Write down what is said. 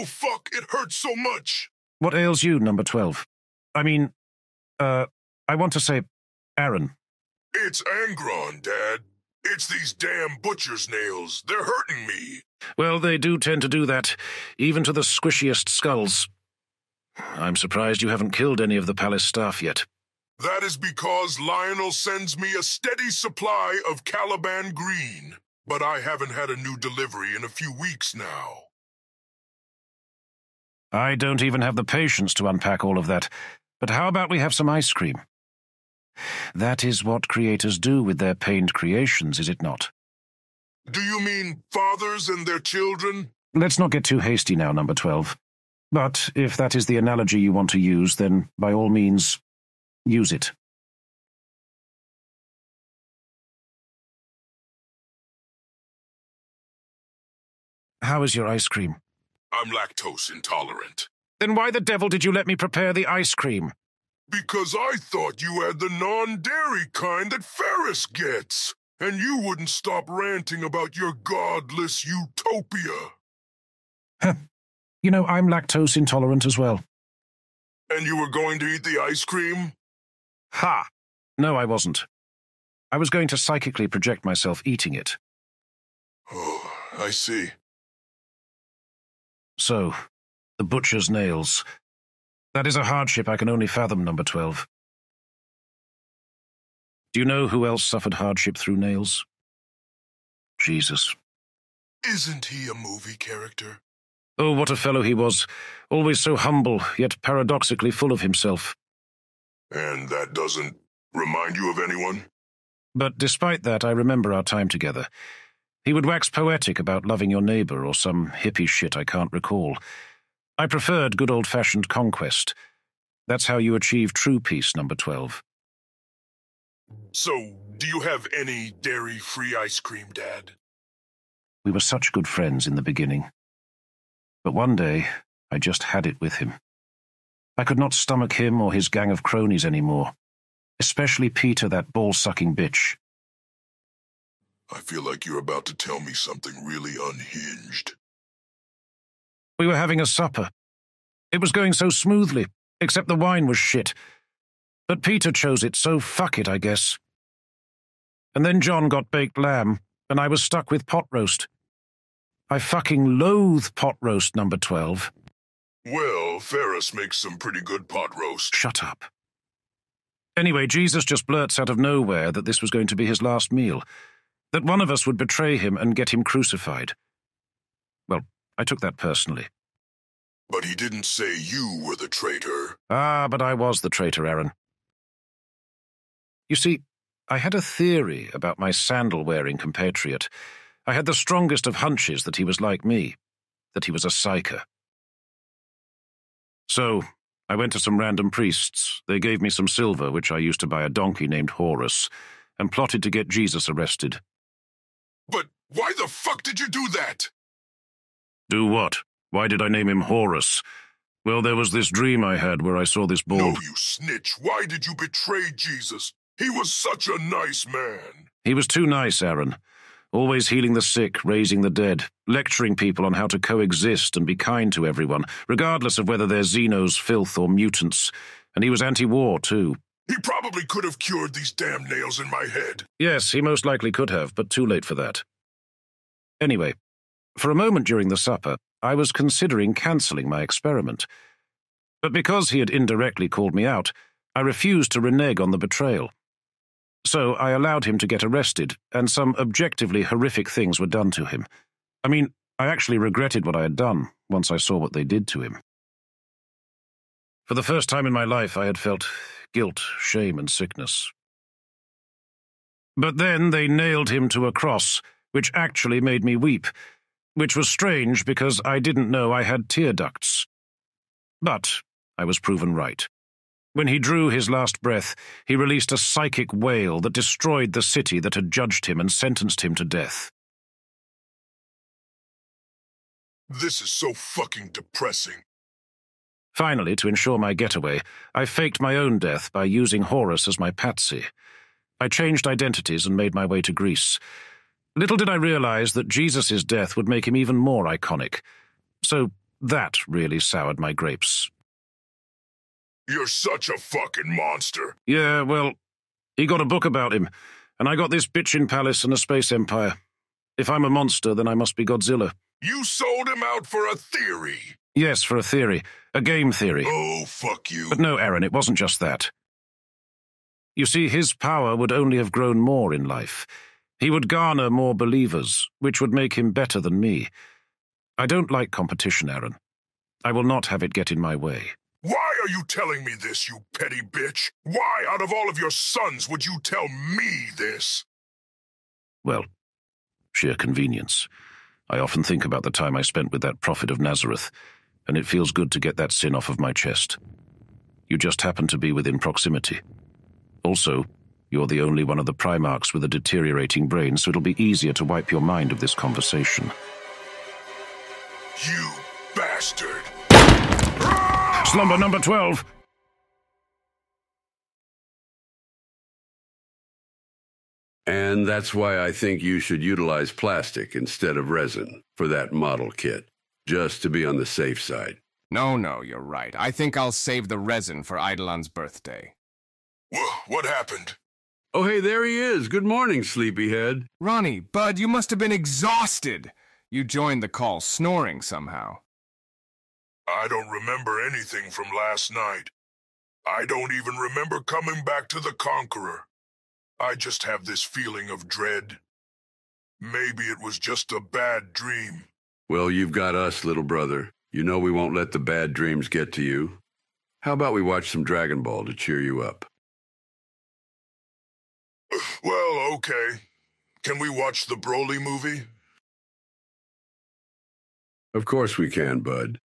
Oh, fuck, it hurts so much. What ails you, number 12? I mean, uh, I want to say, Aaron. It's Angron, Dad. It's these damn butcher's nails. They're hurting me. Well, they do tend to do that, even to the squishiest skulls. I'm surprised you haven't killed any of the palace staff yet. That is because Lionel sends me a steady supply of Caliban Green. But I haven't had a new delivery in a few weeks now. I don't even have the patience to unpack all of that. But how about we have some ice cream? That is what creators do with their pained creations, is it not? Do you mean fathers and their children? Let's not get too hasty now, number 12. But if that is the analogy you want to use, then by all means, use it. How is your ice cream? I'm lactose intolerant. Then why the devil did you let me prepare the ice cream? Because I thought you had the non-dairy kind that Ferrus gets, and you wouldn't stop ranting about your godless utopia. you know, I'm lactose intolerant as well. And you were going to eat the ice cream? Ha! No, I wasn't. I was going to psychically project myself eating it. Oh, I see. So, the butcher's nails. That is a hardship I can only fathom, number 12. Do you know who else suffered hardship through nails? Jesus. Isn't he a movie character? Oh, what a fellow he was. Always so humble, yet paradoxically full of himself. And that doesn't remind you of anyone? But despite that, I remember our time together. He would wax poetic about loving your neighbor or some hippie shit I can't recall. I preferred good old-fashioned conquest. That's how you achieve true peace, number 12. So, do you have any dairy-free ice cream, Dad? We were such good friends in the beginning. But one day, I just had it with him. I could not stomach him or his gang of cronies anymore. Especially Peter, that ball-sucking bitch. I feel like you're about to tell me something really unhinged. We were having a supper. It was going so smoothly, except the wine was shit. But Peter chose it, so fuck it, I guess. And then John got baked lamb, and I was stuck with pot roast. I fucking loathe pot roast, number 12. Well, Ferrus makes some pretty good pot roast. Shut up. Anyway, Jesus just blurts out of nowhere that this was going to be his last meal, that one of us would betray him and get him crucified. Well, I took that personally. But he didn't say you were the traitor. Ah, but I was the traitor, Aaron. You see, I had a theory about my sandal-wearing compatriot. I had the strongest of hunches that he was like me, that he was a psyker. So, I went to some random priests. They gave me some silver, which I used to buy a donkey named Horus, and plotted to get Jesus arrested. But why the fuck did you do that? Do what? Why did I name him Horus? Well, there was this dream I had where I saw this bald... No, you snitch. Why did you betray Jesus? He was such a nice man. He was too nice, Aaron. Always healing the sick, raising the dead, lecturing people on how to coexist and be kind to everyone, regardless of whether they're Xenos, filth, or mutants. And he was anti-war, too. He probably could have cured these damn nails in my head. Yes, he most likely could have, but too late for that. Anyway, for a moment during the supper, I was considering cancelling my experiment. But because he had indirectly called me out, I refused to renege on the betrayal. So I allowed him to get arrested, and some objectively horrific things were done to him. I mean, I actually regretted what I had done once I saw what they did to him. For the first time in my life, I had felt guilt, shame, and sickness. But then they nailed him to a cross, which actually made me weep, which was strange because I didn't know I had tear ducts. But I was proven right. When he drew his last breath, he released a psychic wail that destroyed the city that had judged him and sentenced him to death. This is so fucking depressing. Finally, to ensure my getaway, I faked my own death by using Horus as my patsy. I changed identities and made my way to Greece. Little did I realize that Jesus' death would make him even more iconic. So, That really soured my grapes. You're such a fucking monster. Yeah, well, he got a book about him, and I got this bitchin' palace and a space empire. If I'm a monster, then I must be Godzilla. You sold him out for a theory. Yes, for a theory. A game theory. Oh, fuck you. But no, Aaron, it wasn't just that. You see, his power would only have grown more in life. He would garner more believers, which would make him better than me. I don't like competition, Aaron. I will not have it get in my way. Why are you telling me this, you petty bitch? Why, out of all of your sons, would you tell me this? Well, sheer convenience. I often think about the time I spent with that prophet of Nazareth, and it feels good to get that sin off of my chest. You just happen to be within proximity. Also, you're the only one of the Primarchs with a deteriorating brain, so it'll be easier to wipe your mind of this conversation. You bastard! Slumber number 12! And that's why I think you should utilize plastic instead of resin for that model kit, just to be on the safe side. No, no, you're right. I think I'll save the resin for Eidolon's birthday. Wha- What happened? Oh, hey, there he is. Good morning, sleepyhead. Ronnie, Bud, you must have been exhausted. You joined the call snoring somehow. I don't remember anything from last night. I don't even remember coming back to the Conqueror. I just have this feeling of dread. Maybe it was just a bad dream. Well, you've got us, little brother. You know we won't let the bad dreams get to you. How about we watch some Dragon Ball to cheer you up? Well, okay. Can we watch the Broly movie? Of course we can, bud.